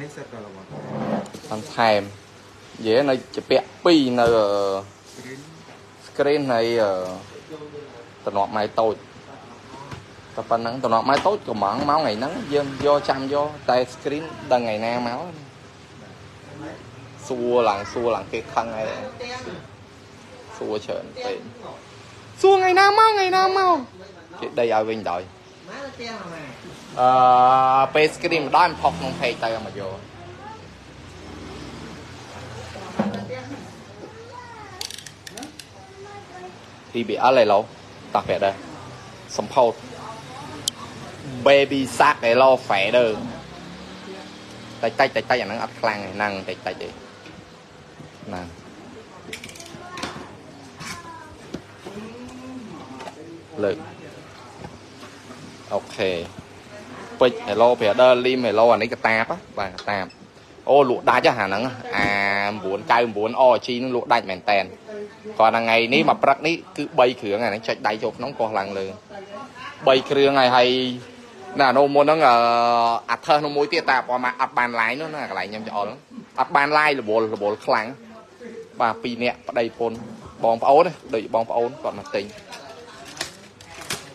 នេះសិតក៏របស់បន្ថែមនិយាយនៅជាពាក់2នៅ screen នៃតំណក់ម៉ែតូចតែប៉ុណ្ណឹងតំណក់ម៉ែតូចកំងមកថ្ងៃហ្នឹងយើងយកចាំយកតែ screen ដឹងថ្ងៃណាមកសួរឡើងសួរឡើងគេខឹងហើយសួរច្រើនពេកសួរថ្ងៃណាមកថ្ងៃណាមកគេដេកឲ្យវិញដល់ អឺពេល screen ម្ដងផុសក្នុង page ទៅមកយក TBL ឯឡូតោះប្រែដែរសំផោត baby sack ឯឡូ fader តិចតិចតិចតិចអាហ្នឹងអត់ខ្លាំងទេហ្នឹងតិចតិចទេហ្នឹងលើក អូខេពេជ្រ hello brother lim hello អានេះកតាបបាទកតាបអូលក់ដាច់ហ่าហ្នឹងអា999 OG ហ្នឹងលក់ដាច់មែនតែនគាត់ថ្ងៃនេះមកព្រឹកនេះគឺ3គ្រឿងអានេះចុចដៃចូលក្នុងកោះឡើងលើ3គ្រឿងហើយហើយណានោះមុនហ្នឹងអាថើសនោះមួយទៀតតែប្រហែលអត់បានឡាយនោះណាកន្លែងខ្ញុំច្អល់អត់បានឡាយរវល់រវល់ខ្លាំងបាទ2នាក់ប្តីប្រពន្ធបងប្អូនដូចបងប្អូនគាត់មកទិញ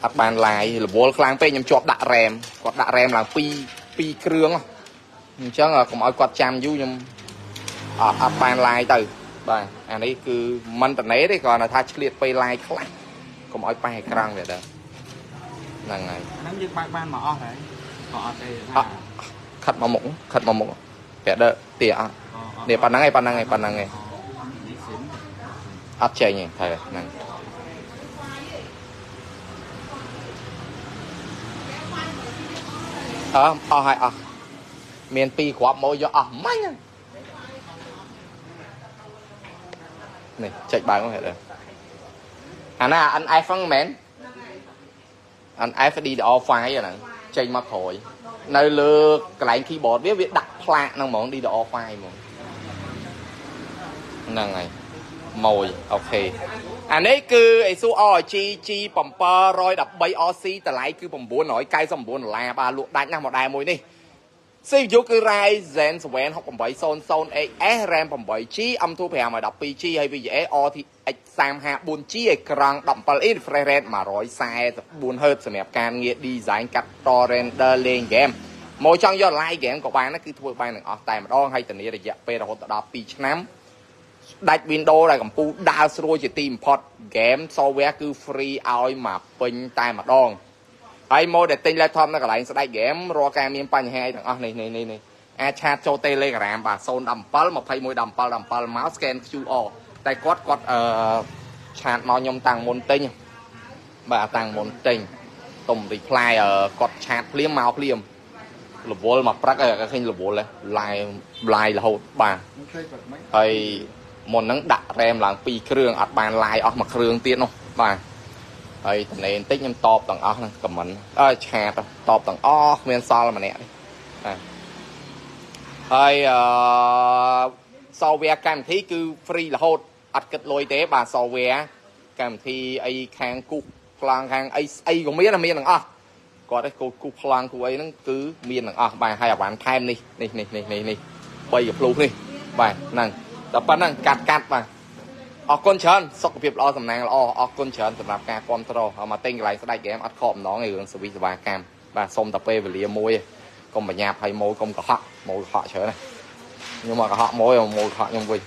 អត់បានឡាយរវល់ខ្លាំងពេកខ្ញុំជាប់ដាក់រ៉ែមគាត់ដាក់រ៉ែមឡើង2 2គ្រឿងអញ្ចឹងកុំឲ្យគាត់ចាំយូរខ្ញុំអត់អត់បានឡាយទៅបាទអានេះគឺមិនតនេទេគ្រាន់តែថាឆ្លៀតពេលឡាយខ្លះកុំឲ្យប៉ះអេក្រង់វាដែរហ្នឹងហើយហ្នឹងយើងបើកបានមកអស់ហើយក៏អត់ទេអត់ខិតមកមុខខិតមកមុខប្រាក់ដើទាអត់នេះប៉ុណ្ណឹងឯងប៉ុណ្ណឹងឯងប៉ុណ្ណឹងឯងនេះស៊ីមអត់ចេញទេហើយហ្នឹង អើអស់ហើយអស់មានពីរគ្រាប់មកយកអស់មាញ់ហ្នឹងនេះចេញបើមកហេតុអាណា NF ហ្នឹងមែន NF DDR5 ហ្នឹងចេញមកក្រោយនៅលើកន្លែង keyboard វាវាដាក់ផ្លាកហ្នឹងហ្មង DDR5 ហ្មងហ្នឹងហើយ ម៉ួយអូខេអានេះគឺ ASUS ROG G713 RC តម្លៃគឺ999ដុល្លារបាទលក់ដាច់ណាស់ model មួយនេះ CPU គឺ Ryzen 7 6800XS RAM 8GB M2 512G ហើយ VGA RTX 354G អេក្រង់ 17 inch refresh rate 144Hz សម្រាប់ការងារ design កាត់ត render លេង game មកចង់យក live game ក៏បានដែរគឺធ្វើបានទាំងអស់តែម្ដងហើយធានារយៈពេលរហូតដល់2ឆ្នាំ ដាច់ Windows ដែលកំពុងដើរស្រួលជាទីបំផុត game software គឺ free ឲ្យមកពេញតែម្ដងហើយមកដែលទិញ laptop នៅកន្លែងស្ដែក game រាល់ការមានបញ្ហាអីទាំងអស់នេះនេះនេះនេះអាចឆាតចូល Telegram បាទ017 21 17 17មក scan QR តែគាត់គាត់អឺឆាតមកខ្ញុំតាំងមុនទិញបាទតាំងមុនទិញទុំ reply គាត់ឆាតភ្លាមមកភ្លាមរវល់មកព្រឹកឲ្យឃើញរវល់ឡាយឡាយរហូតបាទមិនឃើញបាត់មិនហើយ មុនហ្នឹងដាក់រ៉ែមឡើង2គ្រឿងអត់បានឡាយអស់មួយគ្រឿងទៀតនោះបាទហើយតំណេបន្តិចខ្ញុំតបទាំងអស់ហ្នឹងខមមិនអើឆាតតបទាំងអស់គ្មានសល់ម្នាក់ទេបាទហើយអឺ software កម្មវិធីគឺ free រហូតអត់គិតលុយទេបាទ software កម្មវិធីអីខាងគូសប្លង់ខាងអីស្អីក៏មានតែមានទាំងអស់គាត់ឯងគូគូសប្លង់គូអីហ្នឹងគឺមានទាំងអស់បាទហើយអាវ៉ាន់ថែមនេះនេះនេះនេះនេះនេះ3កាភ្លុះនេះបាទហ្នឹង ដល់ប៉ុណ្ណឹងកាត់កាត់បាទអរគុណច្រើនសុខភាពល្អសំណាងល្អអរគុណច្រើនសម្រាប់ការគ្រប់គ្រងហើយមកទិញកន្លែងស្ដាច់ហ្គេមអត់ខកម្ដងឯងរឿងសវិសេវាកម្មបាទសូមតែពេលវេលាមួយកុំបញ្ញាប់ហើយម៉ូយកុំកុហកម៉ូកុហកច្រើនណាខ្ញុំមកកុហកម៉ូយកុំម៉ូកុហកខ្ញុំវិញ